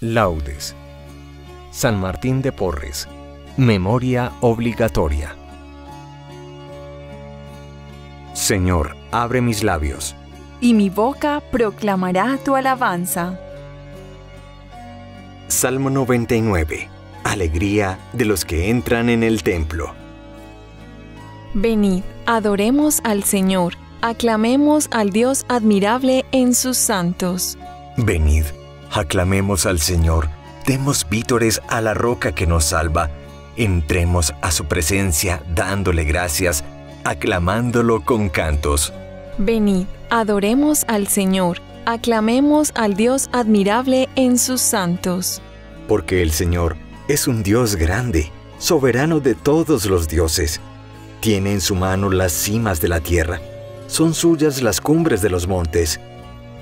Laudes. San Martín de Porres. Memoria obligatoria. Señor, abre mis labios. y mi boca proclamará tu alabanza. Salmo 99. Alegría de los que entran en el templo. Venid, adoremos al Señor, aclamemos al Dios admirable en sus santos. Venid, aclamemos al Señor, demos vítores a la roca que nos salva, entremos a su presencia dándole gracias, aclamándolo con cantos. Venid, adoremos al Señor, aclamemos al Dios admirable en sus santos. Porque el Señor es un Dios grande, soberano de todos los dioses. Tiene en su mano las cimas de la tierra, son suyas las cumbres de los montes.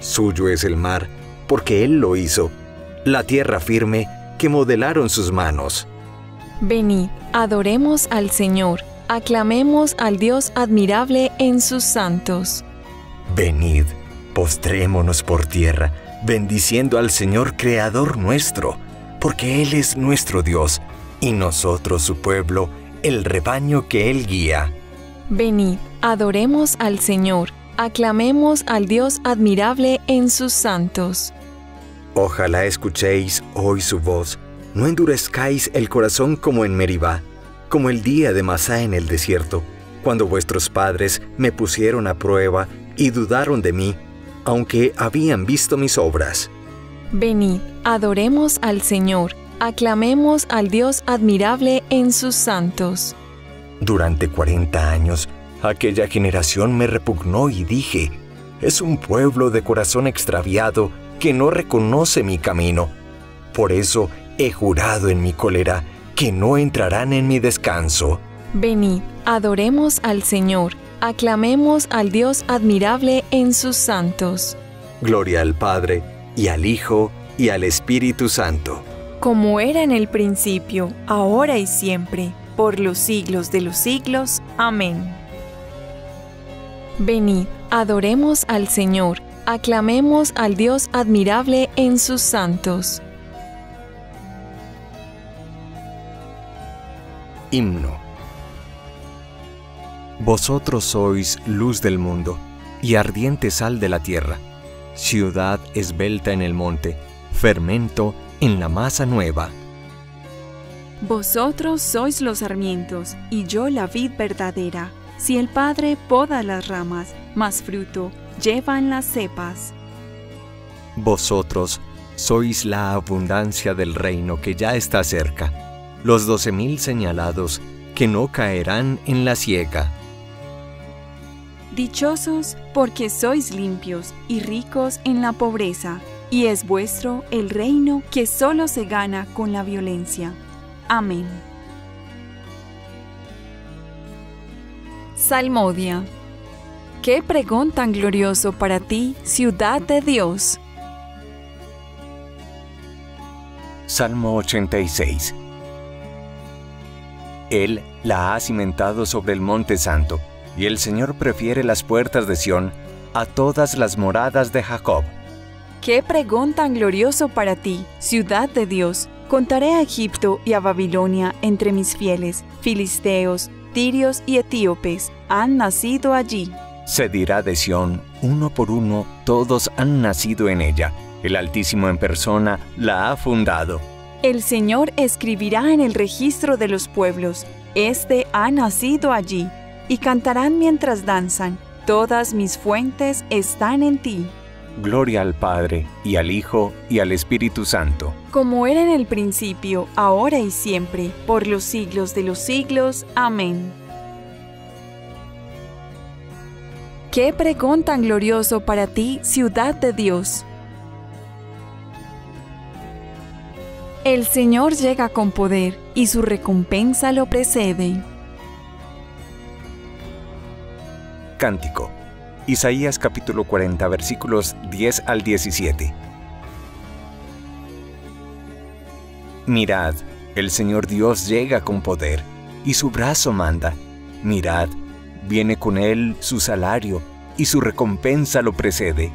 Suyo es el mar, porque Él lo hizo, la tierra firme que modelaron sus manos. Venid, adoremos al Señor, aclamemos al Dios admirable en sus santos. Venid, postrémonos por tierra, bendiciendo al Señor Creador nuestro, porque Él es nuestro Dios, y nosotros su pueblo, el rebaño que Él guía. Venid, adoremos al Señor, aclamemos al Dios admirable en sus santos. Ojalá escuchéis hoy su voz, no endurezcáis el corazón como en Meribá, como el día de Masá en el desierto, cuando vuestros padres me pusieron a prueba y dudaron de mí, aunque habían visto mis obras. Venid, adoremos al Señor, aclamemos al Dios admirable en sus santos. Durante cuarenta años, aquella generación me repugnó y dije, es un pueblo de corazón extraviado que no reconoce mi camino. Por eso he jurado en mi cólera que no entrarán en mi descanso. Venid, adoremos al Señor, aclamemos al Dios admirable en sus santos. Gloria al Padre, y al Hijo, y al Espíritu Santo. Como era en el principio, ahora y siempre, por los siglos de los siglos. Amén. Venid, adoremos al Señor, aclamemos al Dios admirable en sus santos. Himno. Vosotros sois luz del mundo y ardiente sal de la tierra, ciudad esbelta en el monte, fermento en la masa nueva. Vosotros sois los sarmientos, y yo la vid verdadera. Si el Padre poda las ramas, más fruto llevan las cepas. Vosotros sois la abundancia del reino que ya está cerca, los doce mil señalados que no caerán en la siega. Dichosos porque sois limpios y ricos en la pobreza, y es vuestro el reino que solo se gana con la violencia. Amén. Salmodia. Qué pregón tan glorioso para ti, ciudad de Dios. Salmo 86 Él la ha cimentado sobre el monte santo, y el Señor prefiere las puertas de Sión a todas las moradas de Jacob. Qué pregón tan glorioso para ti, ciudad de Dios. Contaré a Egipto y a Babilonia entre mis fieles, filisteos, tirios y etíopes, han nacido allí. Se dirá de Sión, uno por uno, todos han nacido en ella. El Altísimo en persona la ha fundado. El Señor escribirá en el registro de los pueblos, Este ha nacido allí, y cantarán mientras danzan, todas mis fuentes están en ti. Gloria al Padre, y al Hijo, y al Espíritu Santo. Como era en el principio, ahora y siempre, por los siglos de los siglos. Amén. Qué pregón tan glorioso para ti, ciudad de Dios. El Señor llega con poder y su recompensa lo precede. Cántico. Isaías capítulo 40 versículos 10 al 17. Mirad, el Señor Dios llega con poder, y su brazo manda. Mirad, viene con él su salario, y su recompensa lo precede.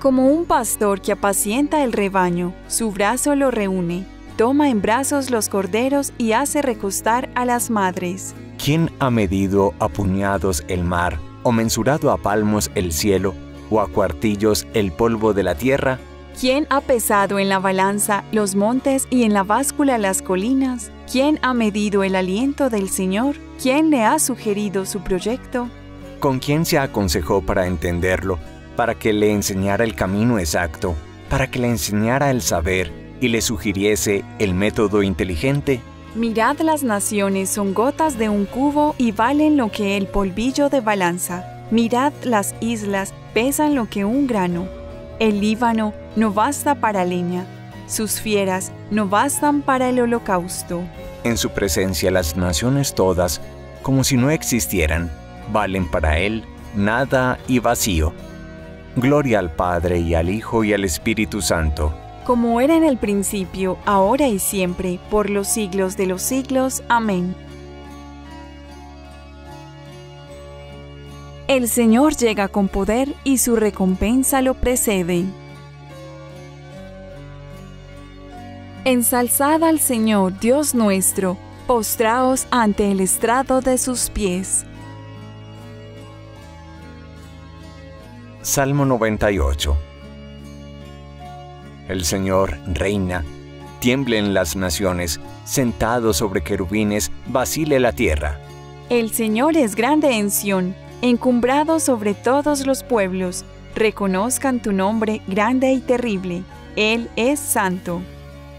Como un pastor que apacienta el rebaño, su brazo lo reúne, toma en brazos los corderos y hace recostar a las madres. ¿Quién ha medido a puñados el mar, o mensurado a palmos el cielo, o a cuartillos el polvo de la tierra? ¿Quién ha pesado en la balanza los montes y en la báscula las colinas? ¿Quién ha medido el aliento del Señor? ¿Quién le ha sugerido su proyecto? ¿Con quién se aconsejó para entenderlo? Para que le enseñara el camino exacto, para que le enseñara el saber y le sugiriese el método inteligente. Mirad las naciones son gotas de un cubo y valen lo que el polvillo de balanza. Mirad las islas pesan lo que un grano. El Líbano no basta para leña, sus fieras no bastan para el holocausto. En su presencia las naciones todas, como si no existieran, valen para él nada y vacío. Gloria al Padre y al Hijo y al Espíritu Santo. Como era en el principio, ahora y siempre, por los siglos de los siglos. Amén. El Señor llega con poder y su recompensa lo precede. Ensalzad al Señor Dios nuestro, postraos ante el estrado de sus pies. Salmo 98 El Señor reina, tiemblen las naciones, sentado sobre querubines, vacile la tierra. El Señor es grande en Sión encumbrado sobre todos los pueblos, reconozcan tu nombre grande y terrible. Él es santo.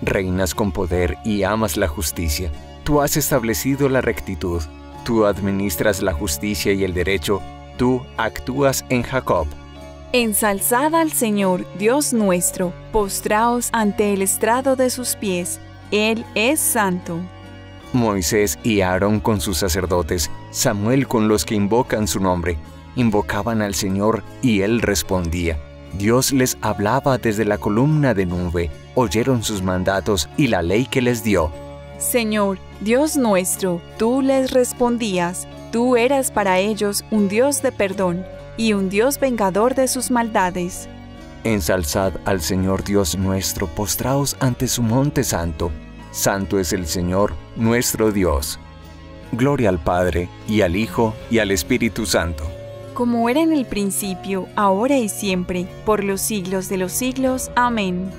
Reinas con poder y amas la justicia. Tú has establecido la rectitud. Tú administras la justicia y el derecho. Tú actúas en Jacob. Ensalzad al Señor, Dios nuestro, postraos ante el estrado de sus pies. Él es santo. Moisés y Aarón con sus sacerdotes, Samuel con los que invocan su nombre, invocaban al Señor y Él respondía. Dios les hablaba desde la columna de nube, oyeron sus mandatos y la ley que les dio. Señor, Dios nuestro, tú les respondías, tú eras para ellos un Dios de perdón y un Dios vengador de sus maldades. Ensalzad al Señor Dios nuestro, postraos ante su monte santo Santo es el Señor, nuestro Dios. Gloria al Padre, y al Hijo, y al Espíritu Santo. Como era en el principio, ahora y siempre, por los siglos de los siglos. Amén.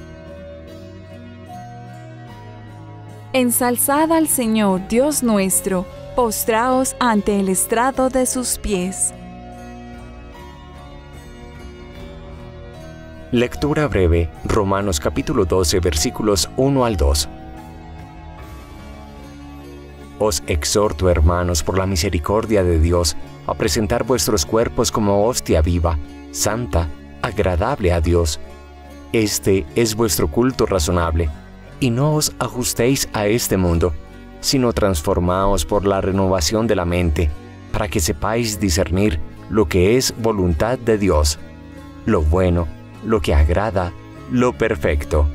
Ensalzad al Señor, Dios nuestro, postraos ante el estrado de sus pies. Lectura breve, Romanos capítulo 12, versículos 1 al 2. Os exhorto, hermanos, por la misericordia de Dios, a presentar vuestros cuerpos como hostia viva, santa, agradable a Dios. Este es vuestro culto razonable, y no os ajustéis a este mundo, sino transformaos por la renovación de la mente, para que sepáis discernir lo que es voluntad de Dios, lo bueno, lo que agrada, lo perfecto.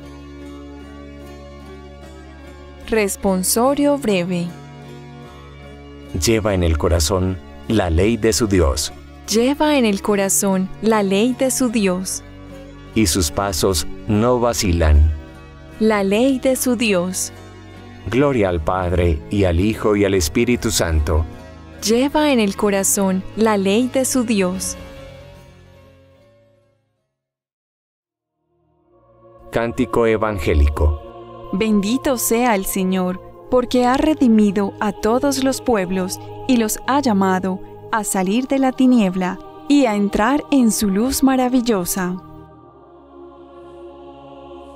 Responsorio breve lleva en el corazón la ley de su Dios. Lleva en el corazón la ley de su Dios. Y sus pasos no vacilan. La ley de su Dios. Gloria al Padre, y al Hijo, y al Espíritu Santo. Lleva en el corazón la ley de su Dios. Cántico Evangélico. Bendito sea el Señor porque ha redimido a todos los pueblos y los ha llamado a salir de la tiniebla y a entrar en su luz maravillosa.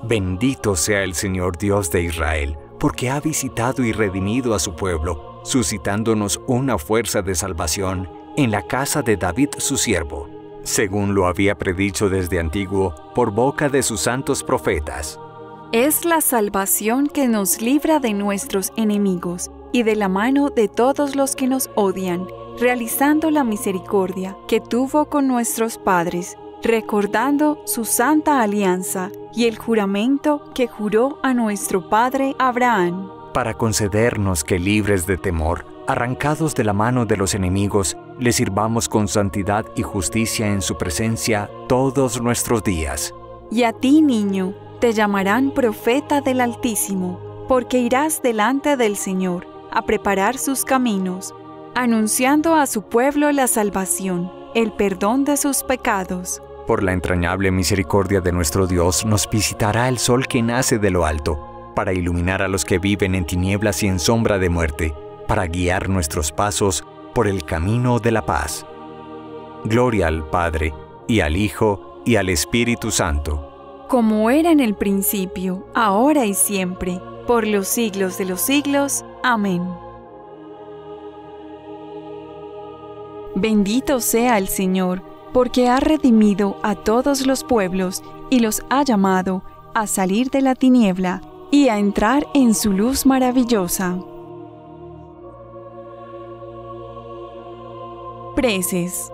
Bendito sea el Señor Dios de Israel, porque ha visitado y redimido a su pueblo, suscitándonos una fuerza de salvación en la casa de David su siervo, según lo había predicho desde antiguo por boca de sus santos profetas es la salvación que nos libra de nuestros enemigos y de la mano de todos los que nos odian, realizando la misericordia que tuvo con nuestros padres, recordando su santa alianza y el juramento que juró a nuestro padre Abraham. Para concedernos que libres de temor, arrancados de la mano de los enemigos, le sirvamos con santidad y justicia en su presencia todos nuestros días. Y a ti, niño, te llamarán profeta del Altísimo, porque irás delante del Señor a preparar sus caminos, anunciando a su pueblo la salvación, el perdón de sus pecados. Por la entrañable misericordia de nuestro Dios nos visitará el sol que nace de lo alto, para iluminar a los que viven en tinieblas y en sombra de muerte, para guiar nuestros pasos por el camino de la paz. Gloria al Padre, y al Hijo, y al Espíritu Santo. Como era en el principio, ahora y siempre, por los siglos de los siglos. Amén. Bendito sea el Señor, porque ha redimido a todos los pueblos y los ha llamado a salir de la tiniebla y a entrar en su luz maravillosa. Preces.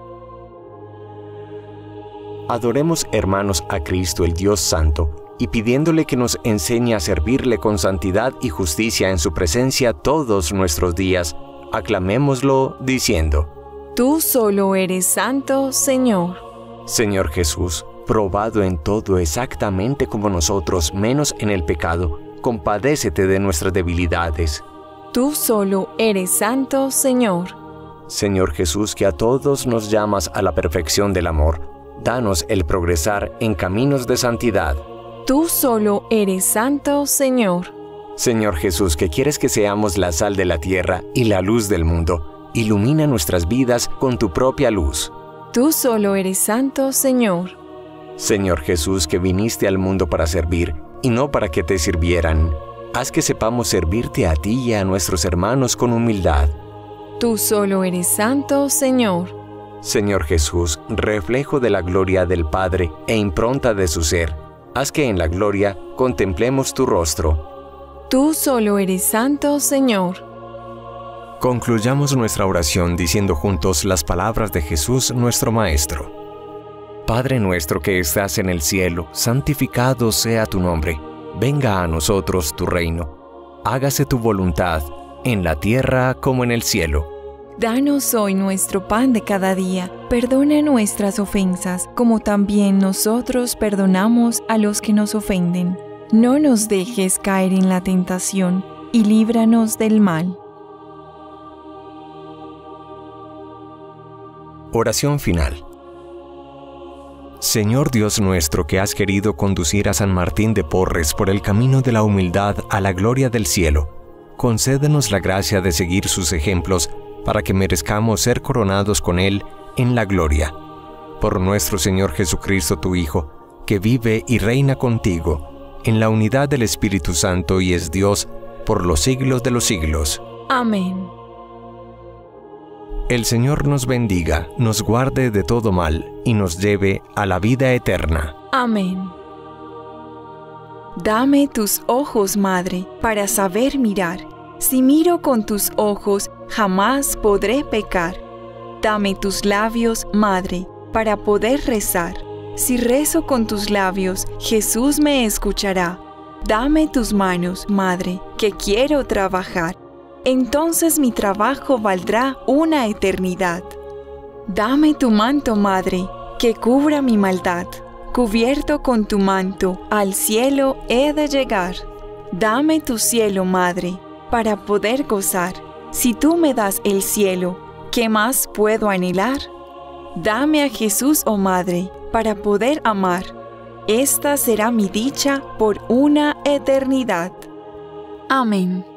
Adoremos hermanos a Cristo el Dios Santo y pidiéndole que nos enseñe a servirle con santidad y justicia en su presencia todos nuestros días, aclamémoslo diciendo, Tú solo eres santo, Señor. Señor Jesús, probado en todo exactamente como nosotros, menos en el pecado, compadécete de nuestras debilidades. Tú solo eres santo, Señor. Señor Jesús, que a todos nos llamas a la perfección del amor, danos el progresar en caminos de santidad. Tú solo eres santo, Señor. Señor Jesús, que quieres que seamos la sal de la tierra y la luz del mundo, ilumina nuestras vidas con tu propia luz. Tú solo eres santo, Señor. Señor Jesús, que viniste al mundo para servir y no para que te sirvieran, haz que sepamos servirte a ti y a nuestros hermanos con humildad. Tú solo eres santo, Señor. Señor Jesús, reflejo de la gloria del Padre e impronta de su ser, haz que en la gloria contemplemos tu rostro. Tú solo eres santo, Señor. Concluyamos nuestra oración diciendo juntos las palabras de Jesús nuestro Maestro. Padre nuestro que estás en el cielo, santificado sea tu nombre. Venga a nosotros tu reino. Hágase tu voluntad en la tierra como en el cielo. Danos hoy nuestro pan de cada día. Perdona nuestras ofensas, como también nosotros perdonamos a los que nos ofenden. No nos dejes caer en la tentación, y líbranos del mal. Oración final. Señor Dios nuestro que has querido conducir a San Martín de Porres por el camino de la humildad a la gloria del cielo, concédenos la gracia de seguir sus ejemplos para que merezcamos ser coronados con Él en la gloria. Por nuestro Señor Jesucristo, tu Hijo, que vive y reina contigo, en la unidad del Espíritu Santo y es Dios por los siglos de los siglos. Amén. El Señor nos bendiga, nos guarde de todo mal y nos lleve a la vida eterna. Amén. Dame tus ojos, Madre, para saber mirar si miro con tus ojos, jamás podré pecar. Dame tus labios, Madre, para poder rezar. Si rezo con tus labios, Jesús me escuchará. Dame tus manos, Madre, que quiero trabajar. Entonces mi trabajo valdrá una eternidad. Dame tu manto, Madre, que cubra mi maldad. Cubierto con tu manto, al cielo he de llegar. Dame tu cielo, Madre, para poder gozar. Si tú me das el cielo, ¿qué más puedo anhelar? Dame a Jesús, oh Madre, para poder amar. Esta será mi dicha por una eternidad. Amén.